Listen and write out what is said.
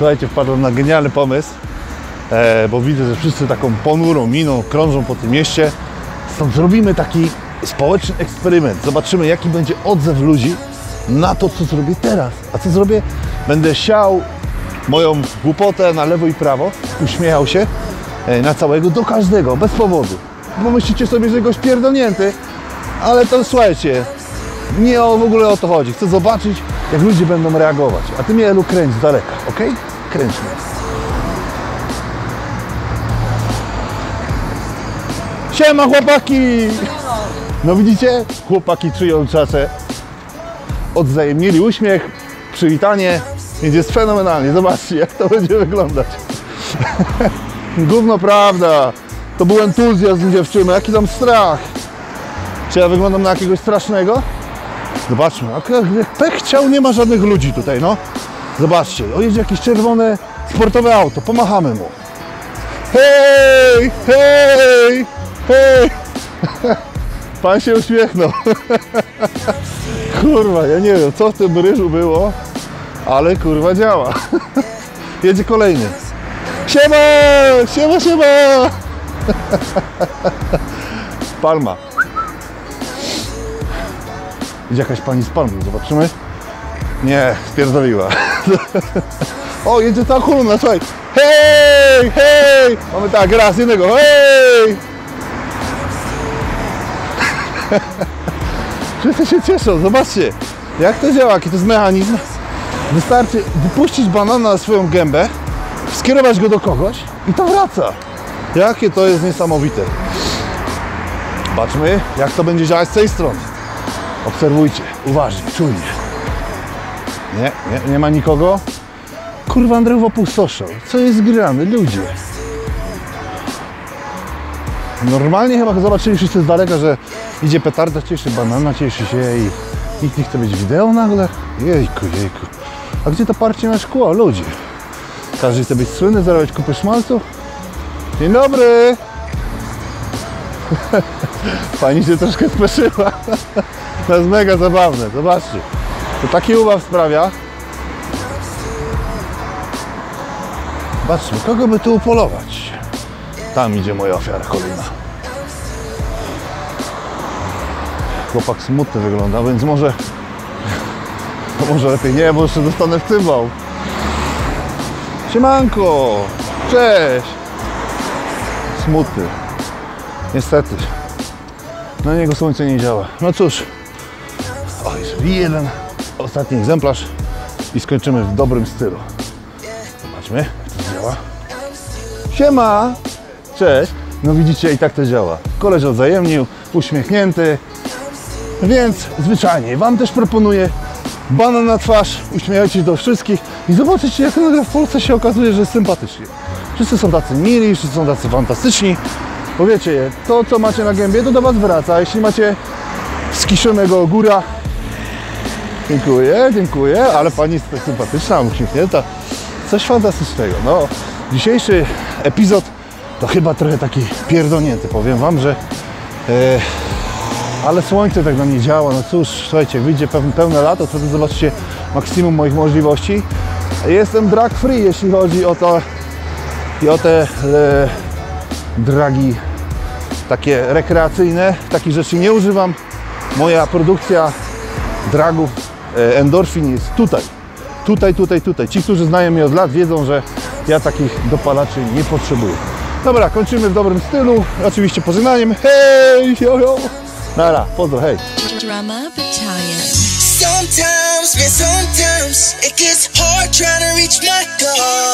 Słuchajcie, wpadłem na genialny pomysł, e, bo widzę, że wszyscy taką ponurą miną krążą po tym mieście. Stąd zrobimy taki społeczny eksperyment. Zobaczymy, jaki będzie odzew ludzi na to, co zrobię teraz. A co zrobię? Będę siał moją głupotę na lewo i prawo, uśmiechał się e, na całego, do każdego, bez powodu. Bo myślicie sobie, że goś pierdolnięty, ale to słuchajcie, nie o, w ogóle o to chodzi. Chcę zobaczyć, jak ludzie będą reagować. A ty mnie, Elu, kręć z daleka, ok? Kręć mnie. Siema chłopaki! No widzicie? Chłopaki czują czasę. Odzajemnili uśmiech, przywitanie, więc jest fenomenalnie. Zobaczcie, jak to będzie wyglądać. Gówno prawda. To był entuzjazm dziewczyny. Jaki tam strach. Czy ja wyglądam na jakiegoś strasznego? Zobaczmy. Jak pech chciał, nie ma żadnych ludzi tutaj, no. Zobaczcie. O, jedzie jakieś czerwone sportowe auto. Pomachamy mu. Hej! Hej! Hej! Pan się uśmiechnął. Kurwa, ja nie wiem, co w tym ryżu było, ale kurwa działa. Jedzie kolejny. Siema! Siema, siema! Palma. Idzie jakaś pani z palmy, zobaczymy. Nie, spierdoliła. o, jedzie ta kolumna, słuchaj. Hej, hej! Mamy tak, raz, jednego, hej! Wszyscy się cieszą, zobaczcie, jak to działa, jaki to jest mechanizm. Wystarczy wypuścić banana na swoją gębę, skierować go do kogoś i to wraca. Jakie to jest niesamowite. Zobaczmy, jak to będzie działać z tej strony. Obserwujcie, uważnie, czujnie. Nie, nie, nie ma nikogo. Kurwa, Andrew opustoszał. Co jest grane, ludzie? Normalnie chyba zobaczyli wszyscy z daleka, że idzie petarda, cieszy banana, cieszy się i nikt nie chce być wideo nagle. Jejku, jejku. A gdzie to parcie na szkło? Ludzie. Każdy chce być słynny, zarabiać kupę szmalcu. Dzień dobry. Pani się troszkę speszyła. To jest mega zabawne, zobaczcie. To taki ubaw sprawia. Zobaczmy, kogo by tu upolować? Tam idzie moja ofiara kolejna. Chłopak smutny wygląda, więc może... Może lepiej nie, bo jeszcze dostanę w cymbał. Siemanko! Cześć! Smutny. Niestety. Na niego słońce nie działa. No cóż. O, jeszcze jeden ostatni egzemplarz i skończymy w dobrym stylu. Zobaczmy, jak to działa. Siema! Cześć! No widzicie, i tak to działa. Koleś odzajemnił, uśmiechnięty, więc zwyczajnie Wam też proponuję banan na twarz, uśmiechajcie się do wszystkich i zobaczycie, jak w Polsce się okazuje, że jest sympatycznie. Wszyscy są tacy mili, wszyscy są tacy fantastyczni. Bo wiecie, to co macie na gębie, to do Was wraca. Jeśli macie skiszonego góra, dziękuję, dziękuję, ale Pani jest sympatyczna, uśmiechnięta. Coś fantastycznego. No, dzisiejszy epizod to chyba trochę taki pierdolnięty. Powiem Wam, że e, ale słońce tak na mnie działa. No cóż, słuchajcie, wyjdzie pełne, lato, wtedy zobaczycie maksimum moich możliwości. Jestem drag free, jeśli chodzi o to i o te e, dragi takie rekreacyjne. Takich rzeczy nie używam. Moja produkcja dragów endorfin jest tutaj. Tutaj, tutaj, tutaj. Ci, którzy znają mnie od lat, wiedzą, że ja takich dopalaczy nie potrzebuję. Dobra, kończymy w dobrym stylu. Oczywiście pożegnaniem. Hej, jo, jo. Nara, pozdro, hej. Drama Battalion. Sometimes, man, sometimes it gets hard trying to reach my goal.